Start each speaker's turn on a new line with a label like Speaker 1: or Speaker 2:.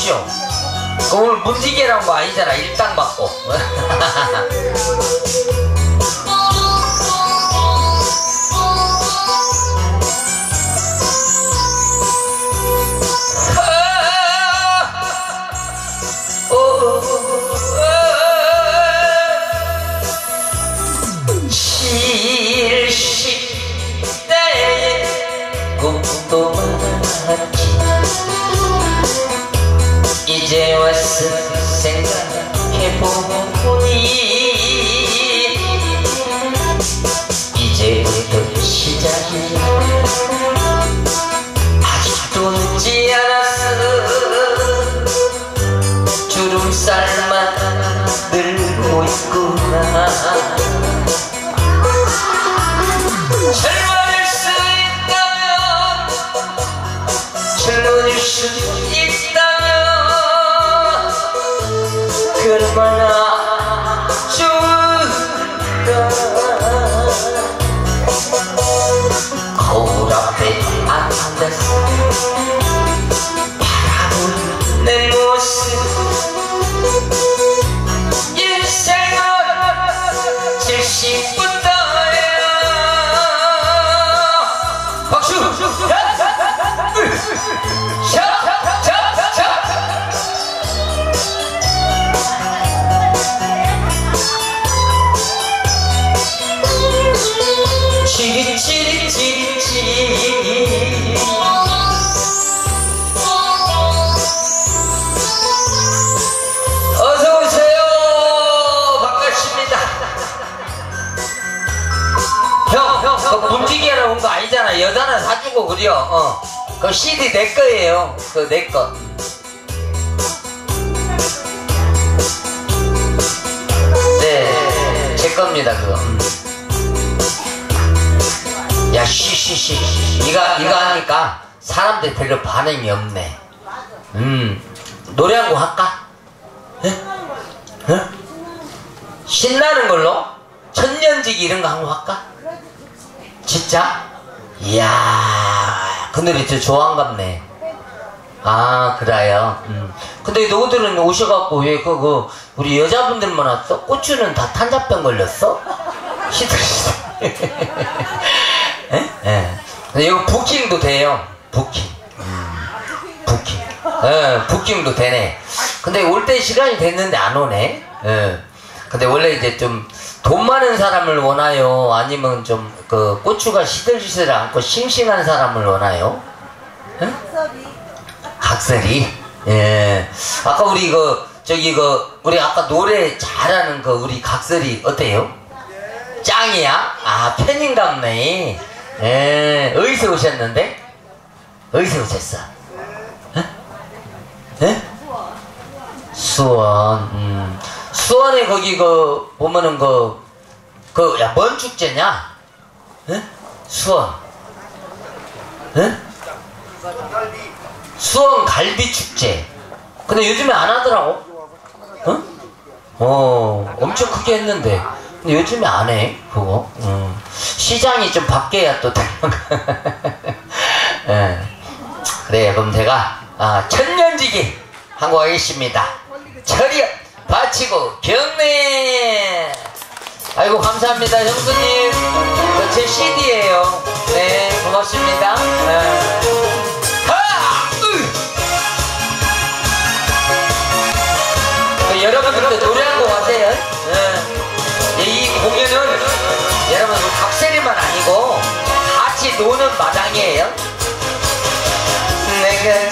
Speaker 1: 오십시오. 그 오늘 문지개라는 거 아니잖아. 일당 받고. 생각해보니 이제부터 시작이야 아직도 늦지 않았어 주름살 그려. 어. 그 CD 내 거예요. 그 내 거. 네, 제 겁니다 그거. 음. 야, 쉬쉬쉬. 이거 이거 하니까 사람들 별로 반응이 없네. 음, 노래 한 곡 할까? 에? 에? 신나는 걸로? 천년지기 이런 거한곡 할까? 진짜? 이야, 그 노래 저 좋아한갑네. 아, 그래요. 음. 근데 너희들은 오셔갖고 왜 그, 그, 우리 여자분들만 왔어? 고추는 다 탄자병 걸렸어? 시들시들. 에? 예. 근데 이거 부킹도 돼요. 부킹. 음, 부킹. 예, 부킹도 되네. 근데 올 때 시간이 됐는데 안 오네. 예. 근데 원래 이제 좀 돈 많은 사람을 원하요? 아니면 좀 그 고추가 시들시들 않고 싱싱한 사람을 원하요? 예? 각설이. 예. 아까 우리 그 저기 그 우리 아까 노래 잘하는 그 우리 각설이 어때요? 짱이야? 아 팬인갑네. 예. 어디서 오셨는데? 어디서 오셨어? 에? 에? 수원. 음. 수원에 거기 그 보면은 그 그야뭔 축제냐? 에? 수원. 에? 수원 갈비 축제. 근데 요즘에 안 하더라고. 어? 어, 엄청 크게 했는데. 근데 요즘에 안 해, 그거. 음. 시장이 좀 바뀌어야 또. 예. 그래, 그럼 제가, 아, 천년지기 하고 하겠습니다. 철이 바치고 경례! 아이고, 감사합니다, 형수님. 제 CD예요 네, 고맙습니다. 으! 그 여러분들도 노래 한 곡 하세요. 예. 이 공연은 여러분 각세리만 아니고 같이 노는 마당이에요. 내가